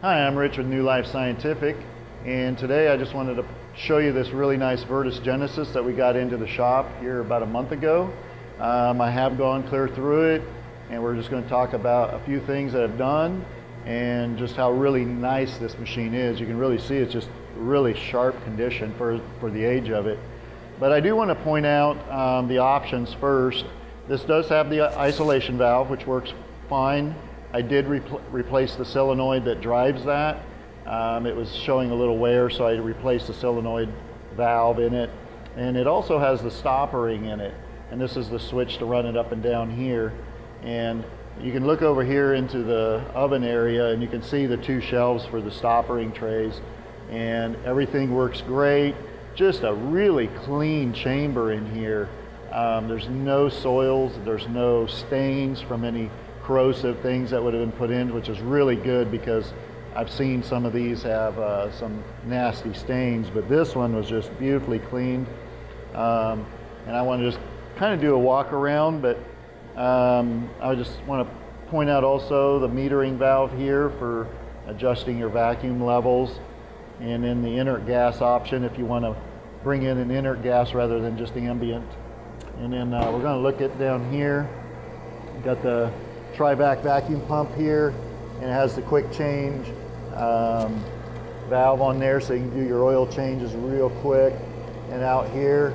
Hi, I'm Rich with New Life Scientific, and today I just wanted to show you this really nice VirTis Genesis that we got into the shop here about a month ago. Um, I have gone clear through it, and we're just going to talk about a few things that I've done and just how really nice this machine is. You can really see it's just really sharp condition for, for the age of it. But I do want to point out um, the options first. This does have the isolation valve, which works fine I did repl replace the solenoid that drives that. Um, it was showing a little wear, so I replaced the solenoid valve in it. And it also has the stopper ring in it. And this is the switch to run it up and down here. And you can look over here into the oven area and you can see the two shelves for the stopper ring trays. And everything works great. Just a really clean chamber in here. Um, there's no soils, there's no stains from any corrosive things that would have been put in, which is really good because I've seen some of these have uh, some nasty stains, but this one was just beautifully cleaned. Um, and I want to just kind of do a walk around, but um, I just want to point out also the metering valve here for adjusting your vacuum levels. And then the inert gas option if you want to bring in an inert gas rather than just the ambient. And then uh, we're going to look at down here. Got the Trivac vacuum pump here and it has the quick change um, valve on there so you can do your oil changes real quick. And out here,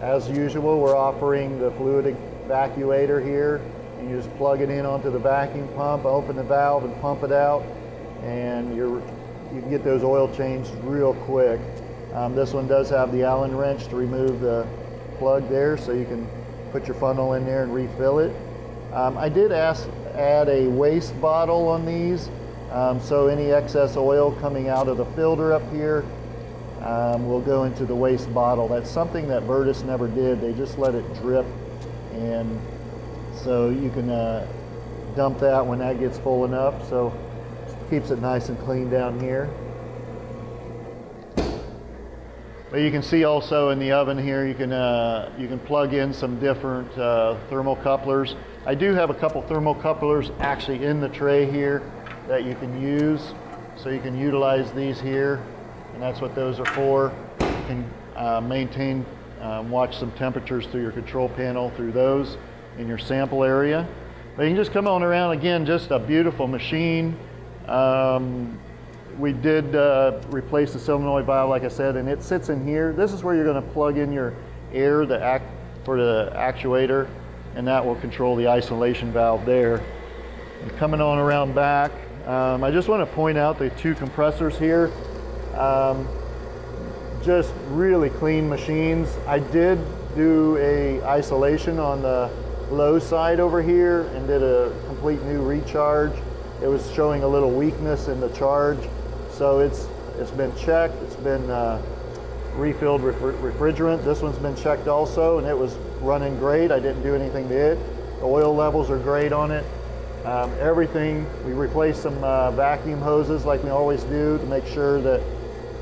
as usual, we're offering the fluid evacuator here. And you just plug it in onto the vacuum pump, open the valve and pump it out. And you can get those oil changed real quick. Um, this one does have the Allen wrench to remove the plug there so you can put your funnel in there and refill it. Um, I did ask, add a waste bottle on these, um, so any excess oil coming out of the filter up here um, will go into the waste bottle. That's something that VirTis never did. They just let it drip, and so you can uh, dump that when that gets full enough. So keeps it nice and clean down here. But you can see also in the oven here, you can, uh, you can plug in some different uh, thermocouples. I do have a couple thermocouples actually in the tray here that you can use. So you can utilize these here, and that's what those are for. You can uh, maintain, um, watch some temperatures through your control panel through those in your sample area. But you can just come on around again, just a beautiful machine. Um, we did uh, replace the solenoid valve, like I said, and it sits in here. This is where you're going to plug in your air the act, for the actuator, and that will control the isolation valve there. And coming on around back, um, I just want to point out the two compressors here. Um, just really clean machines. I did do a isolation on the low side over here and did a complete new recharge. It was showing a little weakness in the charge. So it's, it's been checked, it's been uh, refilled refrigerant. This one's been checked also and it was running great. I didn't do anything to it. The oil levels are great on it. Um, everything, we replaced some uh, vacuum hoses like we always do to make sure that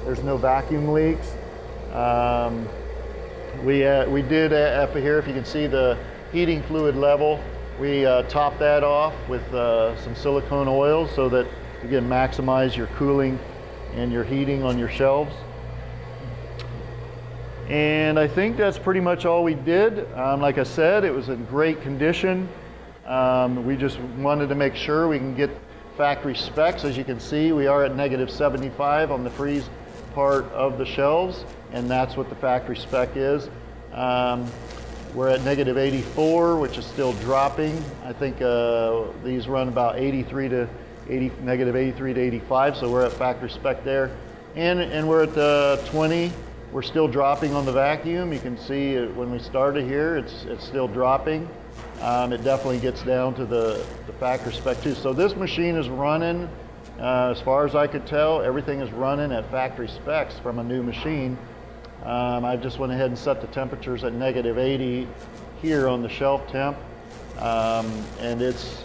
there's no vacuum leaks. Um, we, uh, we did uh, up here, if you can see the heating fluid level, we uh, topped that off with uh, some silicone oil so that Again, maximize your cooling and your heating on your shelves. And I think that's pretty much all we did. Um, like I said, it was in great condition. Um, we just wanted to make sure we can get factory specs. As you can see, we are at negative 75 on the freeze part of the shelves, and that's what the factory spec is. Um, we're at negative 84, which is still dropping. I think uh, these run about 83 to 80, negative 83 to 85, so we're at factory spec there. And, and we're at the 20, we're still dropping on the vacuum. You can see it, when we started here, it's, it's still dropping. Um, it definitely gets down to the, the factory spec too. So this machine is running, uh, as far as I could tell, everything is running at factory specs from a new machine. Um, I just went ahead and set the temperatures at negative 80 here on the shelf temp. Um, and it's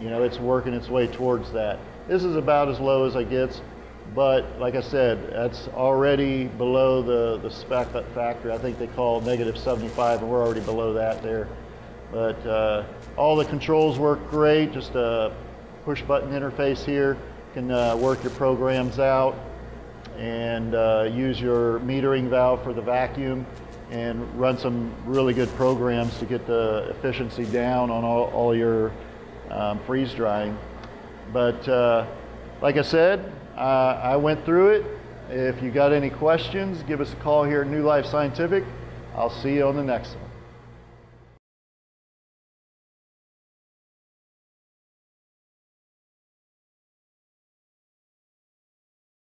you know, it's working its way towards that. This is about as low as it gets, but like I said, that's already below the, the spec factor. I think they call negative 75, and we're already below that there. But uh, all the controls work great, just a push button interface here. can uh, work your programs out and uh, use your metering valve for the vacuum and run some really good programs to get the efficiency down on all, all your um, freeze drying. But uh, like I said, uh, I went through it. If you got any questions, give us a call here at New Life Scientific. I'll see you on the next one.